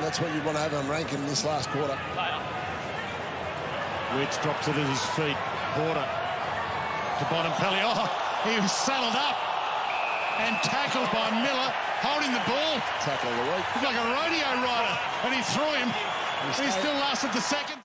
and that's what you want to have him ranking this last quarter. Which drops it at his feet. Porter to Bontempelli. Oh, he was saddled up and tackled by Miller, holding the ball. Tackle of the week. He's like a rodeo rider, and he threw him. He still lasted the second.